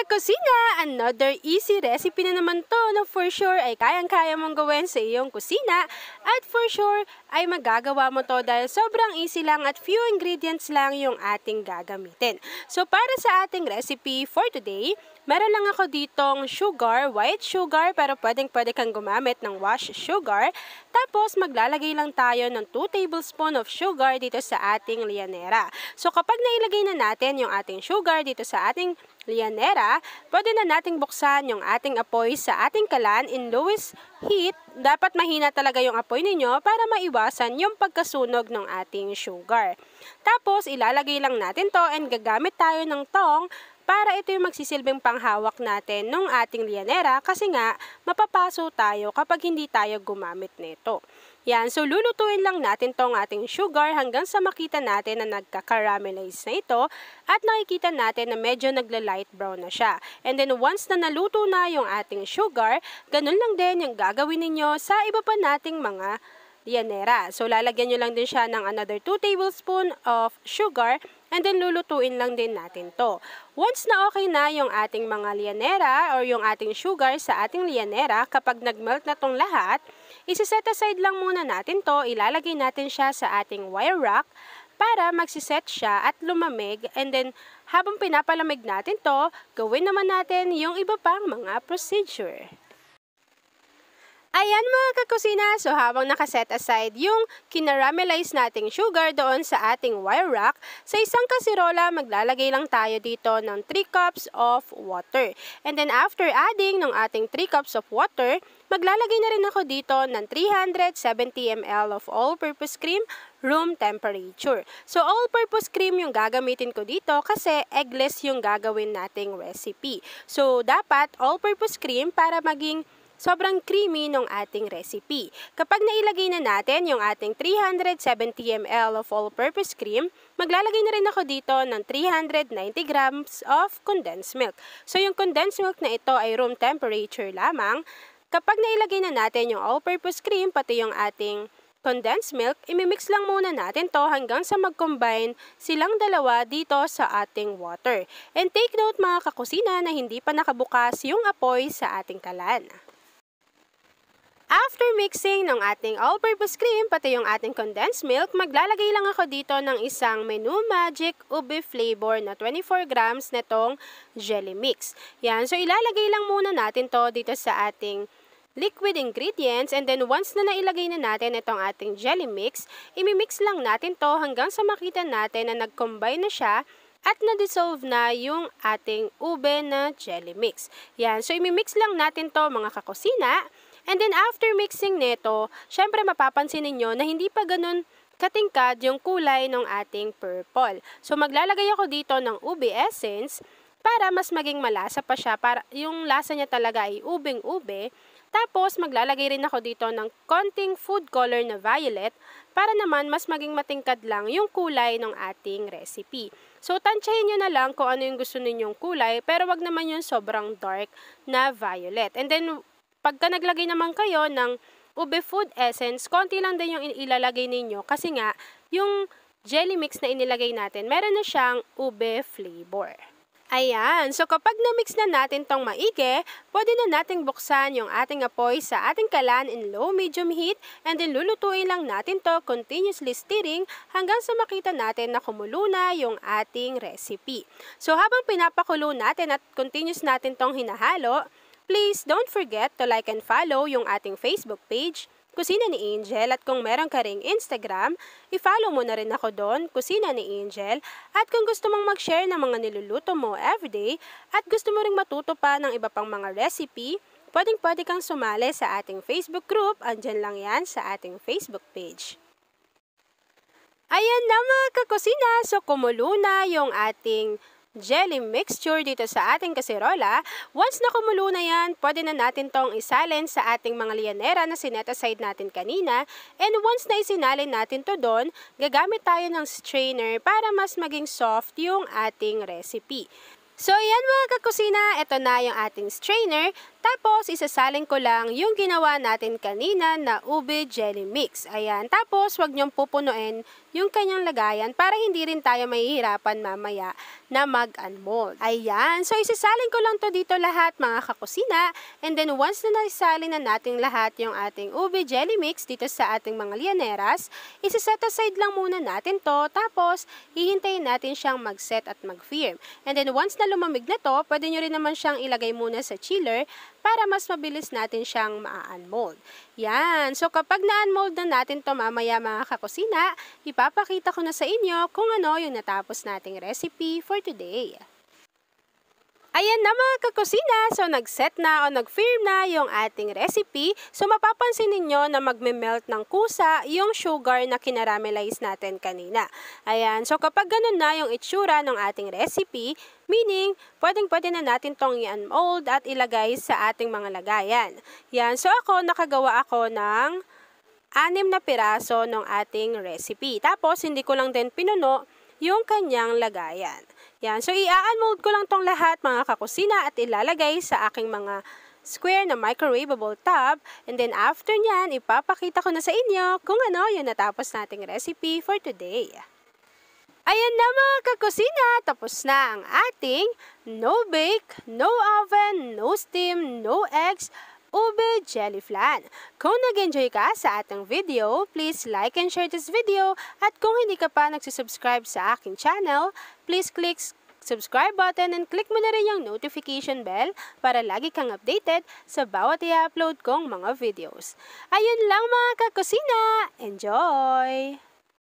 kakusina! Another easy recipe na naman to na for sure ay kayang-kaya mong gawin sa iyong kusina at for sure ay magagawa mo to dahil sobrang easy lang at few ingredients lang yung ating gagamitin. So para sa ating recipe for today, meron lang ako ditong sugar, white sugar pero pwedeng pwede kang gumamit ng wash sugar. Tapos maglalagay lang tayo ng 2 tablespoon of sugar dito sa ating lianera. So kapag nailagay na natin yung ating sugar dito sa ating lianera, pwede na nating buksan yung ating apoy sa ating kalan in lowest heat. Dapat mahina talaga yung apoy ninyo para maiwasan yung pagkasunog ng ating sugar. Tapos ilalagay lang natin to and gagamit tayo ng tong para ito yung magsisilbing panghawak natin nung ating lianera kasi nga mapapaso tayo kapag hindi tayo gumamit nito. Yan, so lulutuin lang natin tong ating sugar hanggang sa makita natin na nagka-caramelize na ito at nakikita natin na medyo nagla-light brown na siya. And then once na naluto na yung ating sugar, ganun lang din yung gagawin ninyo sa iba pa nating mga lianera. So lalagyan nyo lang din siya ng another 2 tablespoon of sugar and then lulutuin lang din natin to. Once na okay na yung ating mga lianera or yung ating sugar sa ating lianera, kapag nagmelt na tong lahat, Isiset aside lang muna natin to, ilalagay natin siya sa ating wire rack para magsiset siya at lumamig and then habang pinapalamig natin to, gawin naman natin yung iba pang mga procedure. Ayan mga kakusina, so habang nakaset aside yung kinaramelize nating sugar doon sa ating wire rack, sa isang kasirola maglalagay lang tayo dito ng 3 cups of water. And then after adding ng ating 3 cups of water, maglalagay na rin ako dito ng 370 ml of all-purpose cream room temperature. So all-purpose cream yung gagamitin ko dito kasi eggless yung gagawin nating recipe. So dapat all-purpose cream para maging sobrang creamy ng ating recipe. Kapag nailagay na natin yung ating 370 ml of all-purpose cream, maglalagay na rin ako dito ng 390 grams of condensed milk. So yung condensed milk na ito ay room temperature lamang. Kapag nailagay na natin yung all-purpose cream, pati yung ating condensed milk, imimix lang muna natin to hanggang sa mag-combine silang dalawa dito sa ating water. And take note mga kakusina na hindi pa nakabukas yung apoy sa ating kalan. After mixing ng ating all-purpose cream, pati yung ating condensed milk, maglalagay lang ako dito ng isang Menu Magic Ube Flavor na 24 grams netong jelly mix. Yan, so ilalagay lang muna natin to dito sa ating liquid ingredients and then once na nailagay na natin itong ating jelly mix, imimix lang natin to hanggang sa makita natin na nag-combine na siya at na-dissolve na yung ating ube na jelly mix. Yan, so imimix lang natin to mga kakusina. And then after mixing nito, syempre mapapansin ninyo na hindi pa ganun katingkad yung kulay ng ating purple. So maglalagay ako dito ng ube essence para mas maging malasa pa siya. Para yung lasa niya talaga ay ubing-ube. Tapos maglalagay rin ako dito ng konting food color na violet para naman mas maging matingkad lang yung kulay ng ating recipe. So tansyahin nyo na lang kung ano yung gusto ninyong kulay pero wag naman yung sobrang dark na violet. And then Pagka naglagay naman kayo ng ube food essence, konti lang din yung ilalagay ninyo kasi nga yung jelly mix na inilagay natin, meron na siyang ube flavor. Ayan, so kapag na-mix na natin tong maigi, pwede na nating buksan yung ating apoy sa ating kalan in low-medium heat and then lulutuin lang natin to continuously stirring hanggang sa makita natin na kumulo na yung ating recipe. So habang pinapakulo natin at continuous natin tong hinahalo, Please don't forget to like and follow yung ating Facebook page, Kusina ni Angel at kung meron ka ring Instagram, i-follow mo na rin ako doon, Kusina ni Angel. At kung gusto mong mag-share ng mga niluluto mo everyday at gusto mo ring matuto pa ng iba pang mga recipe, pwedeng pwede kang sumali sa ating Facebook group, andyan lang yan sa ating Facebook page. Ayan na mga kakusina, so kumulo na yung ating jelly mixture dito sa ating kaserola. Once na kumulo na yan, pwede na natin tong isalin sa ating mga lianera na sinet aside natin kanina. And once na isinalin natin to doon, gagamit tayo ng strainer para mas maging soft yung ating recipe. So, ayan mga kakusina, ito na yung ating strainer. Tapos, isasalin ko lang yung ginawa natin kanina na ube jelly mix. Ayan. Tapos, wag niyong pupunuin yung kanyang lagayan para hindi rin tayo mahihirapan mamaya na mag-unmold. Ayan. So, isasalin ko lang to dito lahat mga kakusina. And then, once na naisalin na natin lahat yung ating ube jelly mix dito sa ating mga lianeras, isa-set aside lang muna natin to. Tapos, hihintayin natin siyang mag-set at mag-firm. And then, once na lumamig na to, pwede nyo rin naman siyang ilagay muna sa chiller para mas mabilis natin siyang ma-unmold. Yan. So, kapag na-unmold na natin to mamaya mga kakusina, ipapakita ko na sa inyo kung ano yung natapos nating recipe for today. Ayan na mga kakusina, so nag-set na o nag-firm na yung ating recipe. So mapapansin ninyo na magme-melt ng kusa yung sugar na kinaramelize natin kanina. Ayan, so kapag ganun na yung itsura ng ating recipe, meaning pwedeng-pwede na natin tong i-unmold at ilagay sa ating mga lagayan. Yan, so ako nakagawa ako ng anim na piraso ng ating recipe. Tapos hindi ko lang din pinuno yung kanyang lagayan. Yan. So, i-unmold ko lang tong lahat mga kakusina at ilalagay sa aking mga square na microwavable tub. And then after nyan, ipapakita ko na sa inyo kung ano yung natapos nating recipe for today. Ayan na mga kakusina, tapos na ang ating no bake, no oven, ube jelly flan. Kung nag-enjoy ka sa ating video, please like and share this video at kung hindi ka pa nagsusubscribe sa aking channel, please click subscribe button and click mo na rin yung notification bell para lagi kang updated sa bawat i-upload kong mga videos. Ayun lang mga kakusina! Enjoy!